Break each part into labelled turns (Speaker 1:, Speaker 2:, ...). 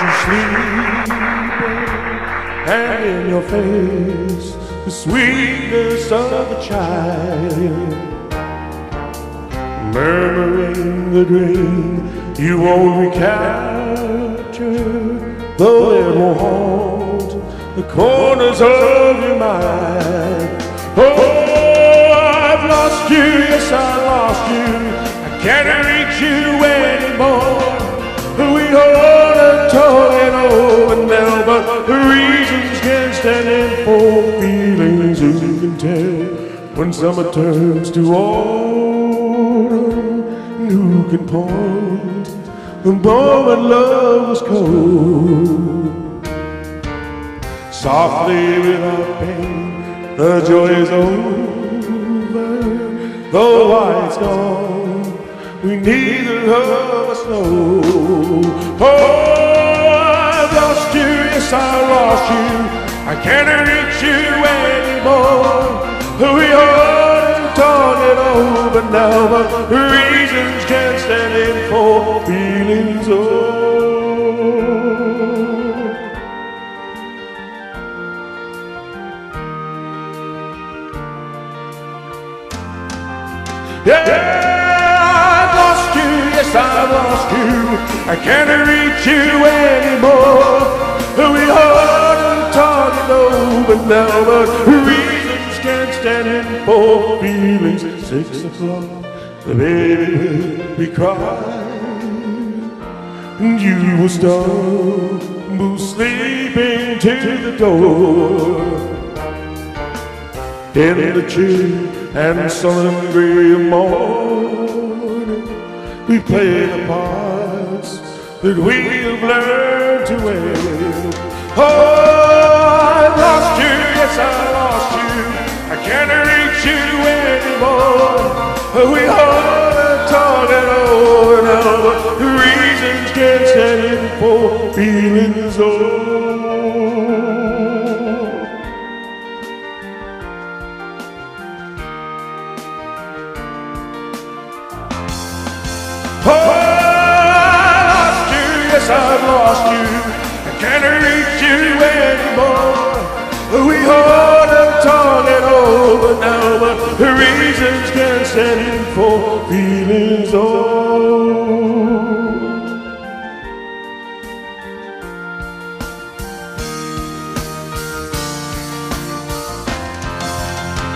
Speaker 1: you sleep and in your face the sweetness of a child murmuring the dream you won't recapture though it will haunt the corners of your mind oh I've lost you yes I lost you I can't reach you when. Can't for feelings who can tell when summer turns to autumn. Who can point the moment love was cold? Softly without pain, the joy is over. The light's gone we neither of us know. Oh, I've lost you, yes, I lost you. I can't reach you anymore. We are talking over now, but reasons can't stand in for feelings. Oh. Yeah! I've lost you, yes, I lost you. I can't reach you anymore. We it over now, but reasons can't stand in for feelings. Six o'clock, the baby will be crying, and you will stumble sleeping to the door. In the chill and sullen gray morning we play the parts that we've learned to win. Oh, yes, I lost you. I can't reach you anymore. We ought to talk it over now, but the reasons can't stand for feelings. Oh. Oh, I lost you, yes, I've lost you. I can't reach you anymore. We ought to talk it over now, but reasons can't stand in for feelings. Oh,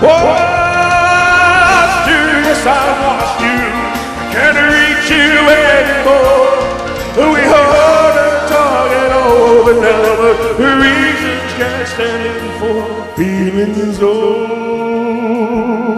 Speaker 1: I lost you, yes, I've lost you. I can't reach you anymore. We heard her talking over now, but reasons can't stand in for feelings. Oh.